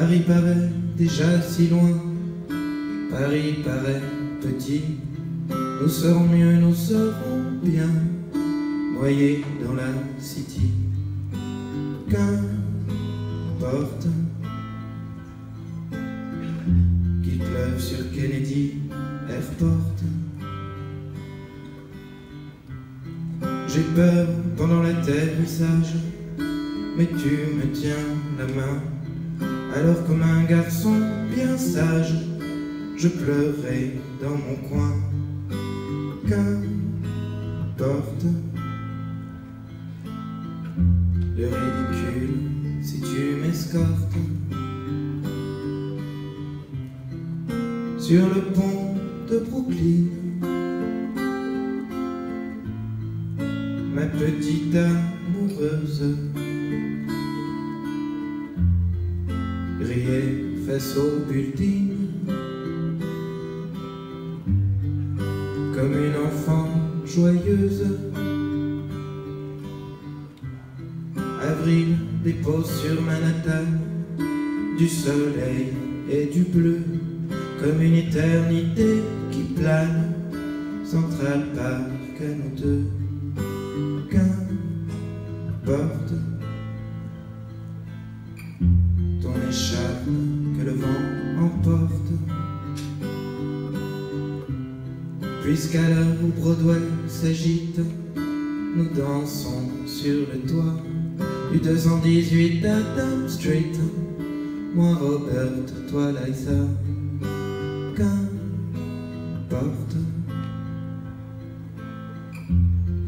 Paris paraît déjà si loin, Paris paraît petit. Nous serons mieux, nous serons bien, noyés dans la city. Qu'importe qu'il pleuve sur Kennedy Airport. J'ai peur pendant l'atterrissage, mais tu me tiens la main. Alors comme un garçon bien sage, je pleurais dans mon coin. Qu'importe le ridicule si tu m'escortes sur le pont de Brooklyn. Ma petite amoureuse face au building comme une enfant joyeuse. Avril dépose sur Manhattan du soleil et du bleu, comme une éternité qui plane, Central Park à nous deux. Qu'importe ton écharpe que le vent emporte. Puisqu'à l'heure où Broadway s'agite, nous dansons sur le toit du 218 Adam Street. Moi Robert, toi Liza, qu'importe.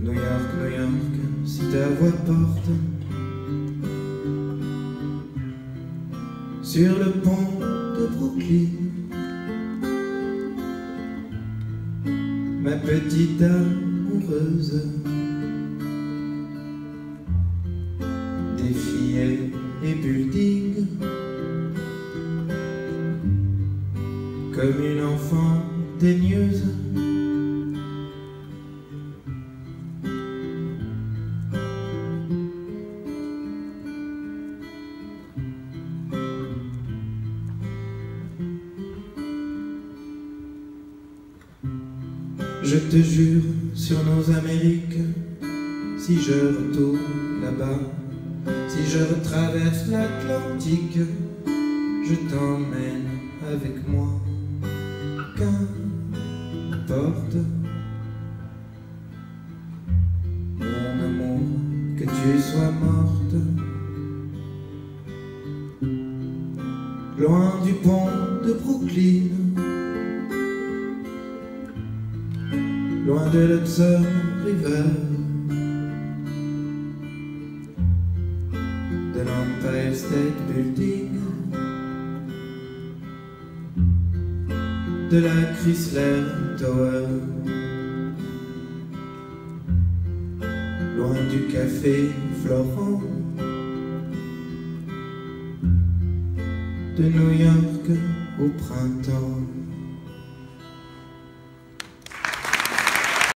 New York, New York, si ta voix porte sur le pont de Brooklyn. Ma petite amoureuse défiait les buildings comme une enfant daigneuse. Je te jure sur nos Amériques, si je retourne là-bas, si je retraverse l'Atlantique, je t'emmène avec moi. Qu'importe, mon amour, que tu sois morte, loin du pont de Brooklyn. Loin de l'Hudson River, de l'Empire State Building, de la Chrysler Tower, loin du café Florent, de New York au printemps.